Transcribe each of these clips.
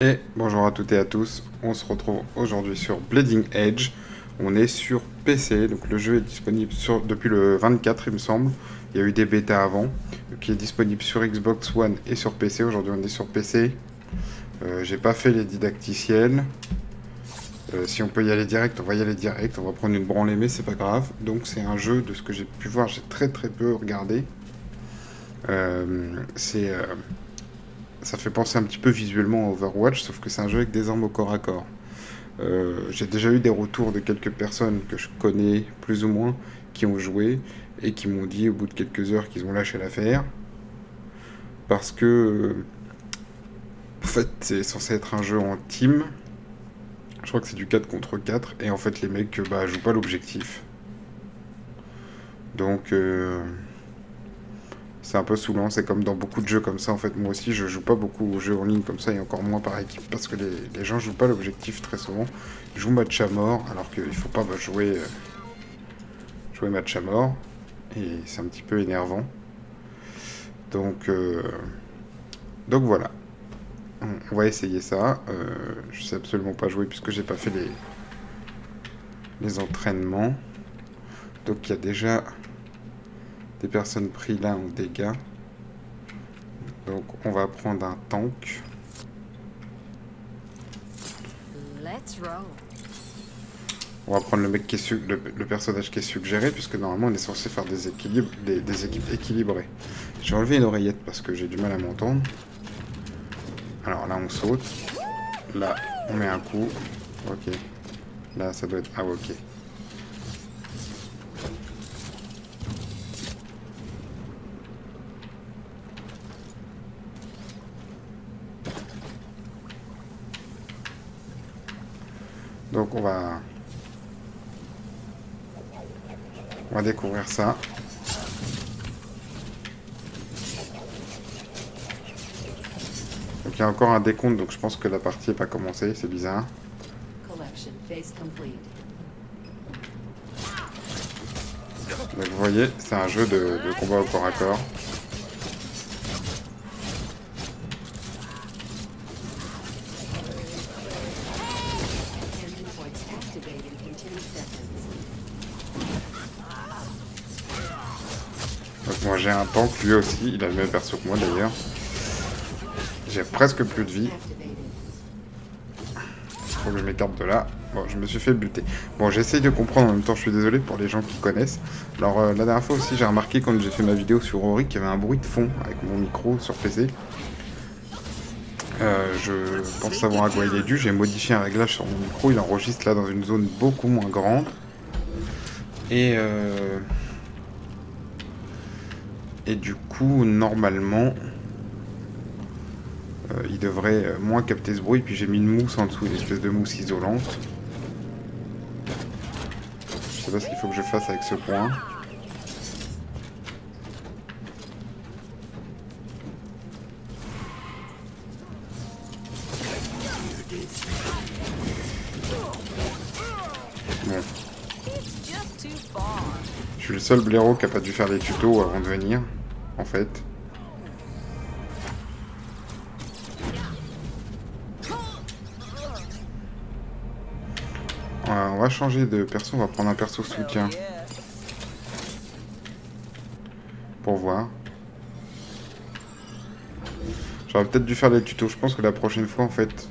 Et bonjour à toutes et à tous, on se retrouve aujourd'hui sur Bleeding Edge. On est sur PC, donc le jeu est disponible depuis le 24 il me semble. Il y a eu des bêtas avant, qui est disponible sur Xbox One et sur PC. Aujourd'hui on est sur PC. Euh, J'ai pas fait les didacticiels. Euh, si on peut y aller direct, on va y aller direct. On va prendre une branlée, mais c'est pas grave. Donc c'est un jeu, de ce que j'ai pu voir, j'ai très très peu regardé. Euh, c'est, euh, ça fait penser un petit peu visuellement à Overwatch, sauf que c'est un jeu avec des armes au corps à corps. J'ai déjà eu des retours de quelques personnes que je connais plus ou moins qui ont joué et qui m'ont dit au bout de quelques heures qu'ils ont lâché l'affaire parce que en fait c'est censé être un jeu en team je crois que c'est du 4 contre 4 et en fait les mecs bah, jouent pas l'objectif donc euh, c'est un peu saoulant, c'est comme dans beaucoup de jeux comme ça. En fait, moi aussi, je joue pas beaucoup aux jeux en ligne comme ça, et encore moins par équipe, parce que les, les gens jouent pas l'objectif très souvent. Ils jouent match à mort, alors qu'il faut pas bah, jouer, euh, jouer match à mort, et c'est un petit peu énervant. Donc, euh, donc voilà. On, va essayer ça. Euh, je sais absolument pas jouer puisque j'ai pas fait les, les entraînements. Donc il y a déjà des personnes prises là en dégâts. Donc on va prendre un tank. On va prendre le mec qui est su- le, le personnage qui est suggéré puisque normalement on est censé faire des équilibres, des, des équipes équilibrées. J'ai enlevé une oreillette parce que j'ai du mal à m'entendre. Alors là on saute. Là on met un coup. Ok. Là ça doit être. Ah ok. Donc on va... On va découvrir ça. Il y a encore un décompte, donc je pense que la partie n'est pas commencée, c'est bizarre. Donc vous voyez, c'est un jeu de, de combat au corps à corps. Ending points activated in 10 seconds. Donc moi j'ai un tank, lui aussi, il a le même perso que moi d'ailleurs. J'ai presque plus de vie, je m'écarte de là. Bon, je me suis fait buter. Bon, j'essaye de comprendre en même temps, je suis désolé pour les gens qui connaissent. Alors, euh, la dernière fois aussi, j'ai remarqué quand j'ai fait ma vidéo sur Ori qu'il y avait un bruit de fond avec mon micro sur PC. Euh, je pense savoir à quoi il est dû. J'ai modifié un réglage sur mon micro. Il enregistre là dans une zone beaucoup moins grande. Et, euh, et du coup, normalement, il devrait euh, moins capter ce bruit. Puis j'ai mis une mousse en dessous, une espèce de mousse isolante. Je sais pas ce qu'il faut que je fasse avec ce point. Je suis le seul blaireau qui a pas dû faire les tutos avant de venir, en fait. Va changer de perso, on va prendre un perso soutien. Pour voir. J'aurais peut-être dû faire les tutos, je pense que la prochaine fois en fait,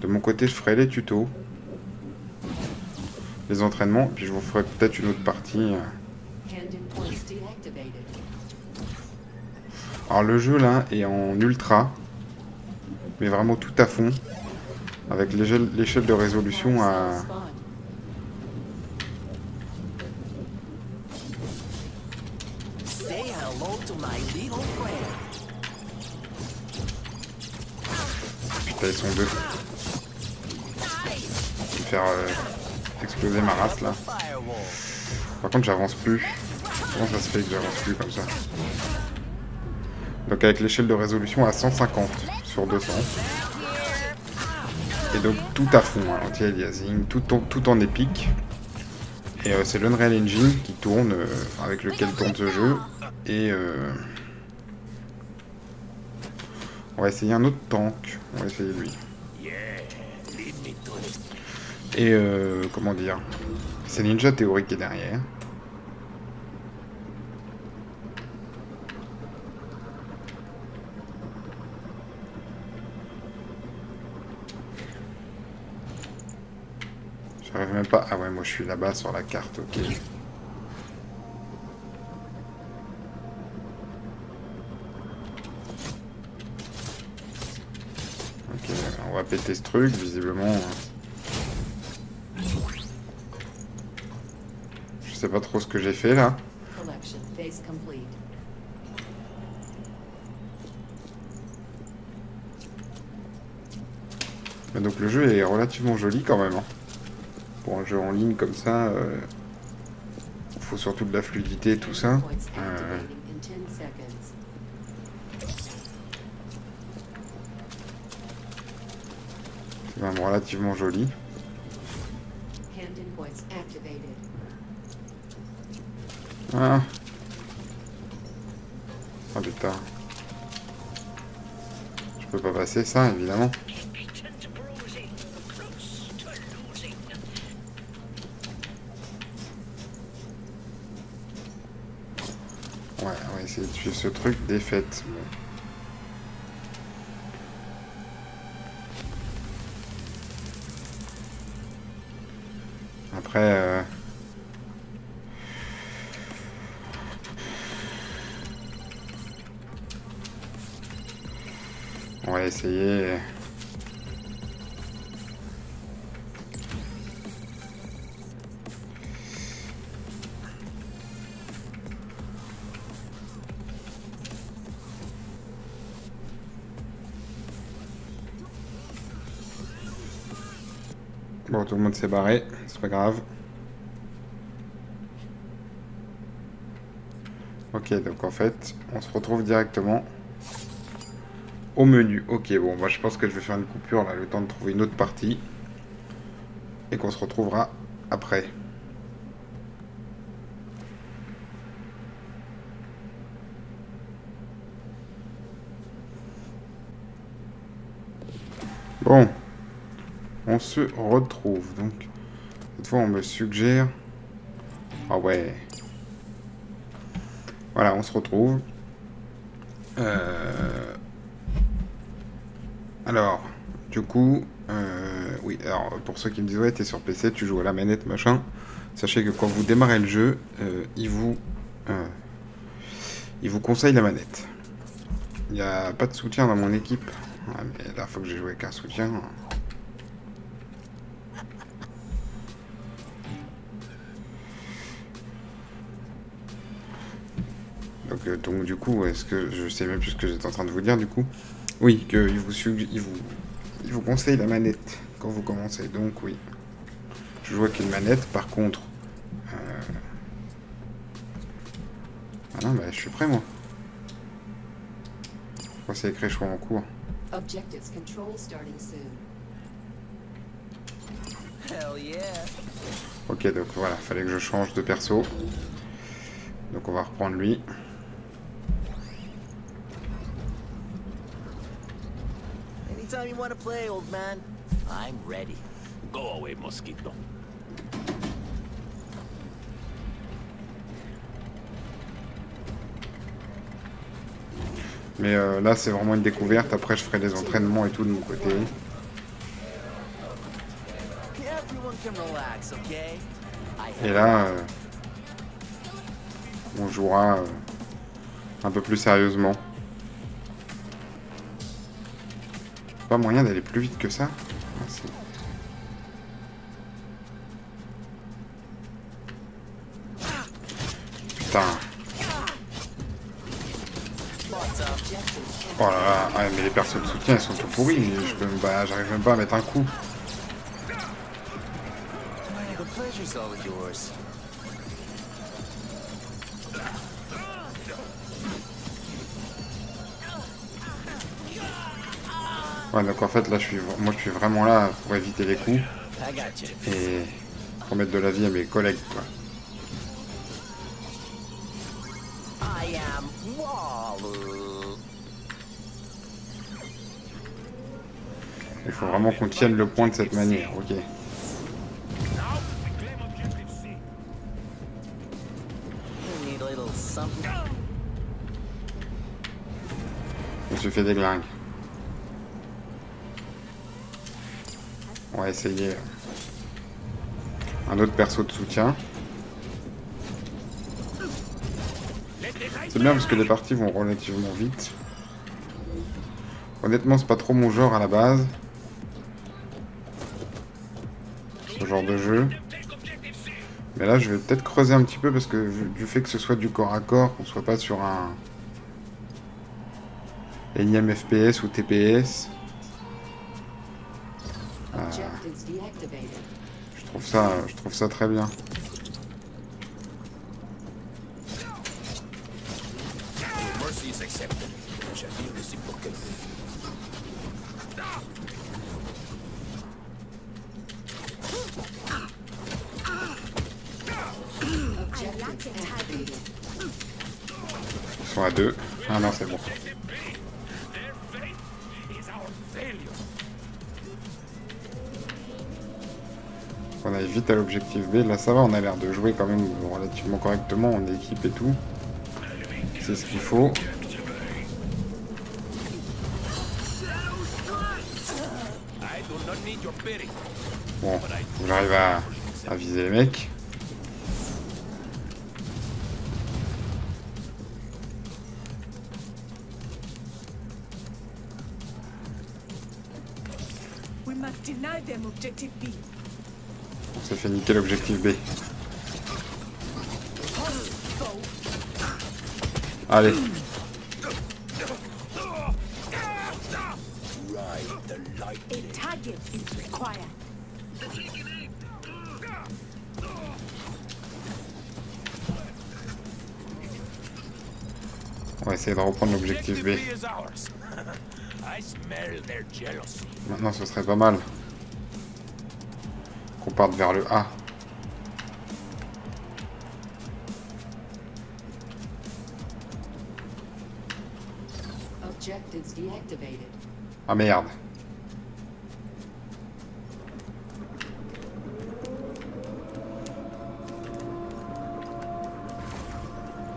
de mon côté je ferai les tutos, les entraînements, puis je vous ferai peut-être une autre partie. Alors le jeu là est en ultra, mais vraiment tout à fond, avec l'échelle de résolution à... Putain ils sont deux. Je vais faire euh, exploser ma race là. Par contre j'avance plus. Comment ça se fait que j'avance plus comme ça? Donc avec l'échelle de résolution à 150 sur 200. Et donc tout à fond, hein, anti-aliasing, tout, en- tout en épique. Et euh, c'est l'Unreal Engine qui tourne, euh, avec lequel tourne ce jeu. Et euh, on va essayer un autre tank. On va essayer lui. Et euh, comment dire? C'est Ninja Theory qui est derrière. J'arrive même pas. Ah ouais, moi je suis là-bas sur la carte, ok. Ok, on va péter ce truc, visiblement. hein. Je sais pas trop ce que j'ai fait là. Mais donc le jeu est relativement joli quand même. hein. Pour un jeu en ligne comme ça, euh, faut surtout de la fluidité et tout ça. Euh, activating in 10 seconds. c'est même relativement joli. Ah. Ah putain. Je peux pas passer ça, évidemment. Ce truc. Défaite. Après... euh, On va essayer. Bon, tout le monde s'est barré, c'est pas grave. Ok, donc en fait, on se retrouve directement au menu. Ok, bon, je pense que je vais faire une coupure là, le temps de trouver une autre partie. Et qu'on se retrouvera après. Bon, on se retrouve. Donc, cette fois on me suggère... Ah ouais. Voilà, on se retrouve. Euh... Alors, du coup, euh, oui, alors pour ceux qui me disent ouais, t'es sur PC, tu joues à la manette, machin, sachez que quand vous démarrez le jeu, euh, il vous, il vous conseille la manette. Il n'y a pas de soutien dans mon équipe. Ouais, mais la dernière fois que j'ai joué avec un soutien. Donc, euh, donc du coup, est-ce que je sais même plus ce que j'étais en train de vous dire du coup? Oui, qu'il vous, il vous, il vous conseille la manette quand vous commencez. Donc oui, je joue avec une manette. Par contre, euh... ah non, bah, je suis prêt moi. Pourquoi c'est écrit choix en cours Objectives control starting soon. Hell yeah. Ok, donc voilà, fallait que je change de perso. Donc on va reprendre lui. Anytime you want to play, old man, I'm ready. Go away, mosquito. Mais euh, là, c'est vraiment une découverte. Après, je ferai des entraînements et tout de mon côté. Et là, euh, on jouera euh, un peu plus sérieusement. Pas moyen d'aller plus vite que ça Ah. Putain. Oh ah, mais les persos de soutien, ils sont tout pourris. mais Je peux même pas- j'arrive même pas à mettre un coup. Ouais, donc en fait, là, je suis, moi, je suis vraiment là pour éviter les coups et pour mettre de la vie à mes collègues, quoi. Il faut vraiment qu'on tienne le point de cette manière, ok. Me suis fait des glingues. On va essayer euh, un autre perso de soutien. C'est bien parce que les parties vont relativement vite. Honnêtement, c'est pas trop mon genre à la base. Ce genre de jeu. Mais là, je vais peut-être creuser un petit peu parce que du fait que ce soit du corps à corps, qu'on soit pas sur un énième FPS ou TPS, ça, je trouve ça très bien. On l'objectif B. Là, ça va, on a l'air de jouer quand même relativement correctement en équipe et tout. C'est ce qu'il faut. Bon, j'arrive à, à viser les mecs. B. S'est fait niquer l'objectif B. Allez, on va essayer de reprendre l'objectif B. Maintenant, ce serait pas mal qu'on parte vers le A. Ah merde.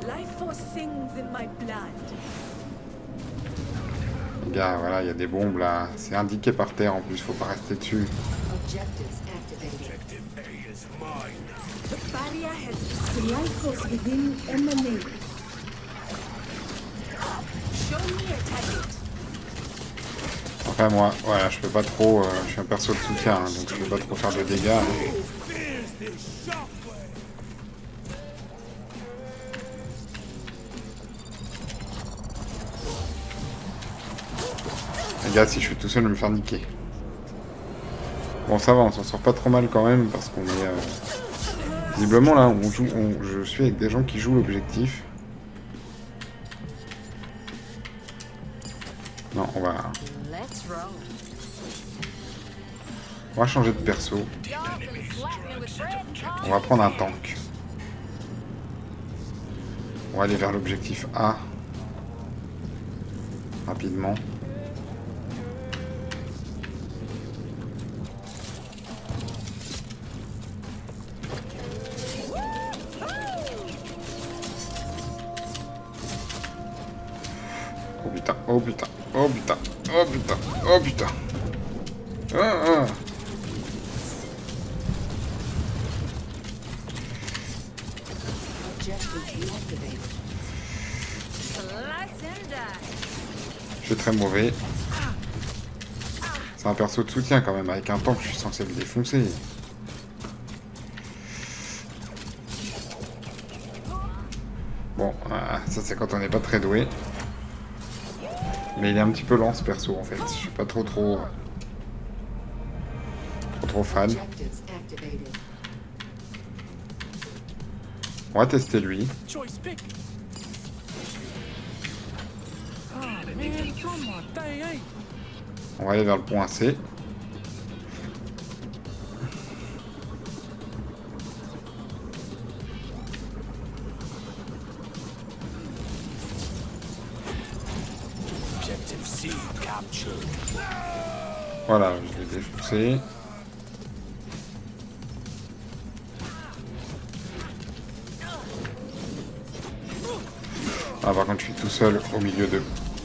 Life force sings in my blood. Les gars, voilà, il y a des bombes là. C'est indiqué par terre en plus, faut pas rester dessus. Objectives activated. Objective A is mine. The barrier has force within emanates. shown me a target. Après moi, voilà, je peux pas trop, euh, je suis un perso de soutien, hein, donc je peux pas trop faire de dégâts. Shockwave. Les gars, si je suis tout seul, je vais me faire niquer. Bon, ça va, on s'en sort pas trop mal quand même, parce qu'on est... euh, Visiblement, là, on joue, je suis avec des gens qui jouent l'objectif. Non, on va, on va changer de perso. On va prendre un tank. On va aller vers l'objectif A. Rapidement. Oh putain, oh putain, oh putain, oh putain. Ah, ah. Je suis très mauvais. C'est un perso de soutien quand même, avec un tank je suis censé le défoncer. Bon, euh, ça c'est quand on n'est pas très doué. Mais il est un petit peu lent ce perso en fait. Je suis pas trop trop... Trop trop fan. On va tester lui. Ah. On va aller vers le point C. Voilà, je l'ai défoncé. Ah, par contre, je suis tout seul au milieu de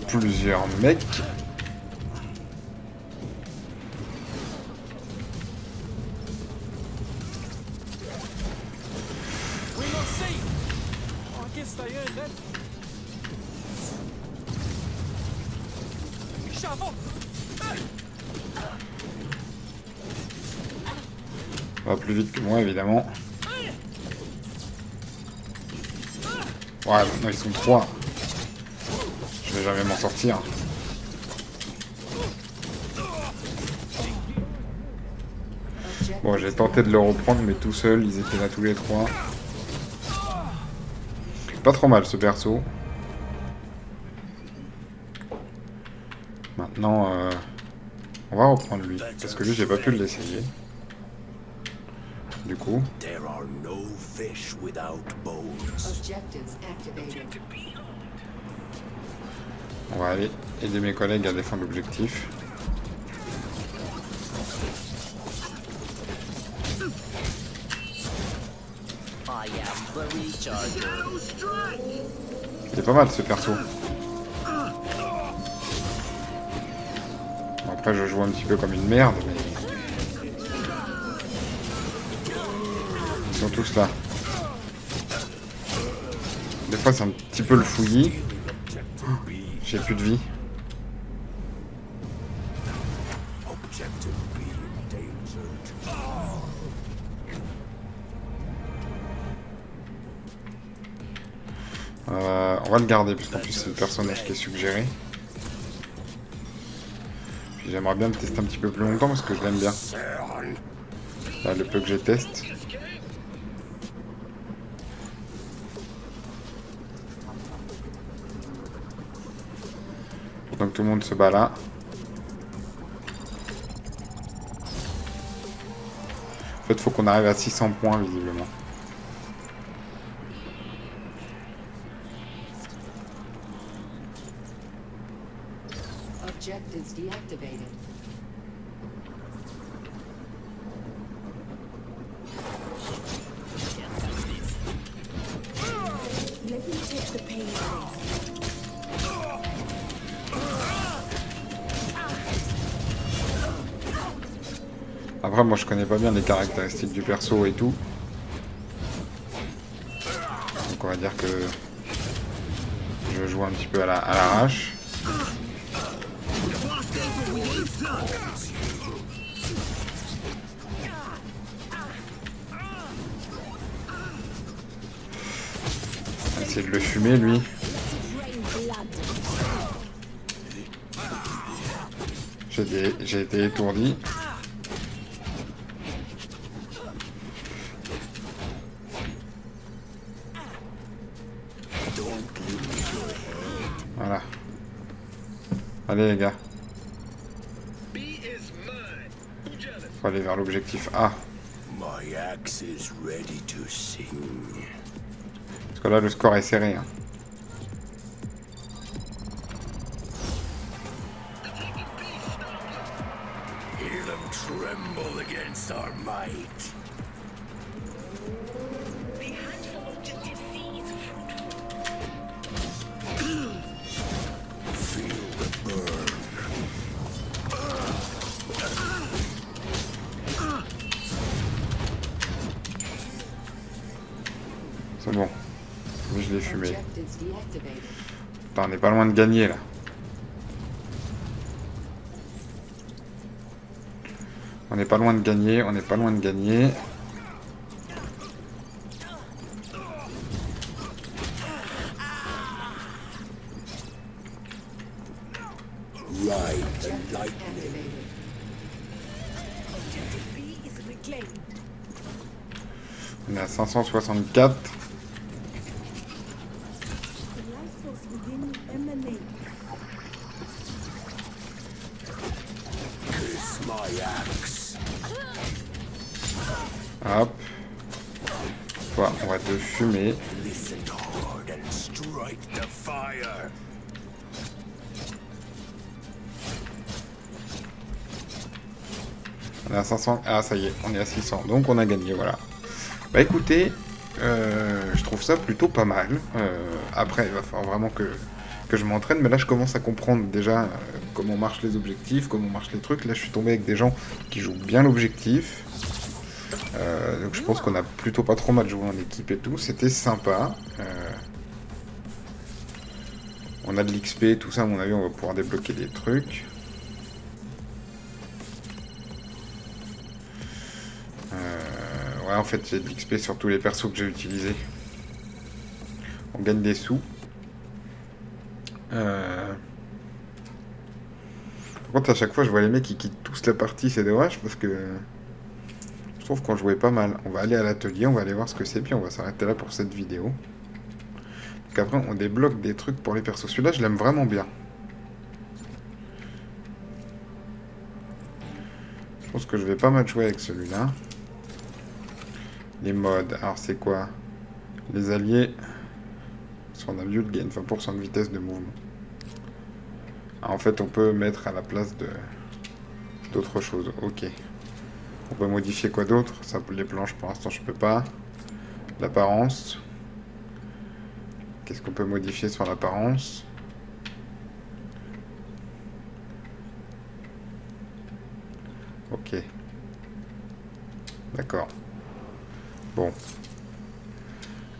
plusieurs mecs. Plus vite que moi, évidemment. Ouais, maintenant ils sont trois. Je vais jamais m'en sortir. Bon, j'ai tenté de le reprendre, mais tout seul, ils étaient là tous les trois. Pas trop mal ce perso. Maintenant, euh, on va reprendre lui, parce que lui, j'ai pas pu l'essayer. Du coup, There are no fish without bones. Objectives activated. on va aller aider mes collègues à défendre l'objectif. Il est pas mal ce perso. Après, je joue un petit peu comme une merde, mais. Sont tous là. Des fois, c'est un petit peu le fouillis. J'ai plus de vie. Euh, on va le garder, puisqu'en plus, c'est le personnage qui est suggéré. Puis j'aimerais bien le tester un petit peu plus longtemps, parce que je l'aime bien. Là, le peu que je teste. Donc tout le monde se bat là. En fait, faut qu'on arrive à 600 points, visiblement. Objectives deactivated. Moi, je connais pas bien les caractéristiques du perso et tout. Donc, on va dire que je joue un petit peu à la- à l'arrache. Va Essayer de le fumer, lui. J'ai été étourdi. Allez les gars. Faut aller vers l'objectif A. Parce que là le score est serré. hein. Putain, on est pas loin de gagner là. On n'est pas loin de gagner, on n'est pas loin de gagner. On est à 564. within. Kiss my axe. Hop. Toi, on va te fumer. On est à 500. Ah, ça y est, on est à 600. Donc on a gagné, voilà. Bah écoutez, euh, je trouve ça plutôt pas mal. Euh, après, il va falloir vraiment que, que je m'entraîne. Mais là, je commence à comprendre déjà euh, comment marchent les objectifs, comment marchent les trucs. Là, je suis tombé avec des gens qui jouent bien l'objectif. Donc je pense qu'on a plutôt pas trop mal joué en équipe et tout. C'était sympa. On a de l'XP, tout ça, à mon avis, on va pouvoir débloquer des trucs. En fait, j'ai de l'XP sur tous les persos que j'ai utilisés. On gagne des sous. Euh... Par contre, à chaque fois, je vois les mecs qui quittent tous la partie, c'est dommage parce que je trouve qu'on jouait pas mal. On va aller à l'atelier, on va aller voir ce que c'est, puis on va s'arrêter là pour cette vidéo. Après, on débloque des trucs pour les persos. Celui-là, je l'aime vraiment bien. Je pense que je vais pas mal jouer avec celui-là. Les modes, alors c'est quoi? Les alliés sont un vieux gain 20% de vitesse de mouvement. En fait, on peut mettre à la place de d'autres choses. Ok. On peut modifier quoi d'autre? Ça, les planches, pour l'instant, je peux pas. L'apparence. Qu'est-ce qu'on peut modifier sur l'apparence? Ok. D'accord. Bon.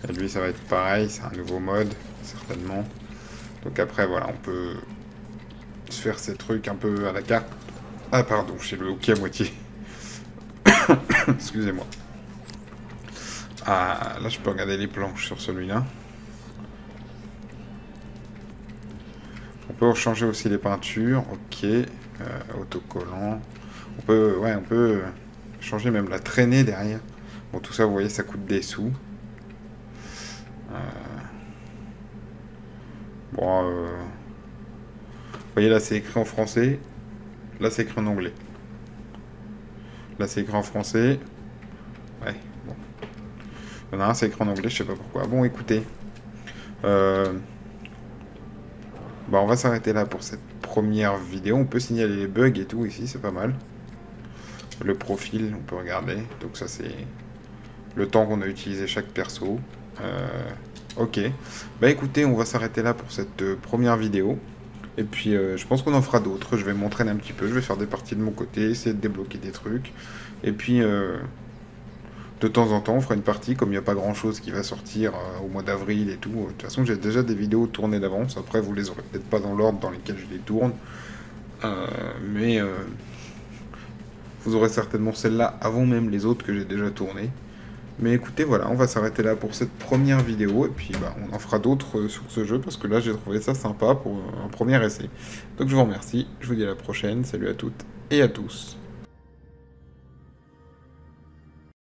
Et lui, ça va être pareil, c'est un nouveau mode, certainement. Donc après, voilà, on peut se faire ces trucs un peu à la carte. Ah, pardon, j'ai le hockey à moitié. Excusez-moi. Ah, là, je peux regarder les planches sur celui-là. On peut changer aussi les peintures. Ok. Euh, autocollant. On peut, ouais, on peut changer même la traînée derrière. Bon, tout ça, vous voyez, ça coûte des sous. Euh... Bon, euh... vous voyez, là, c'est écrit en français. Là, c'est écrit en anglais. Là, c'est écrit en français. Ouais, bon. Il y en a un, c'est écrit en anglais, je sais pas pourquoi. Bon, écoutez. Euh... Bah, on va s'arrêter là pour cette première vidéo. On peut signaler les bugs et tout ici, c'est pas mal. Le profil, on peut regarder. Donc ça, c'est le temps qu'on a utilisé chaque perso. Euh, ok. Bah écoutez, on va s'arrêter là pour cette euh, première vidéo. Et puis euh, je pense qu'on en fera d'autres. Je vais m'entraîner un petit peu. Je vais faire des parties de mon côté, essayer de débloquer des trucs. Et puis de temps en temps, on fera une partie. Comme il n'y a pas grand chose qui va sortir au mois d'avril et tout. De toute façon, j'ai déjà des vidéos tournées d'avance. Après, vous les aurez peut-être pas dans l'ordre dans lesquels je les tourne. Mais vous aurez certainement celle-là avant même les autres que j'ai déjà tournées. Mais écoutez, voilà, on va s'arrêter là pour cette première vidéo. Et puis, bah, on en fera d'autres euh, sur ce jeu parce que là, j'ai trouvé ça sympa pour un premier essai. Donc, je vous remercie. Je vous dis à la prochaine. Salut à toutes et à tous.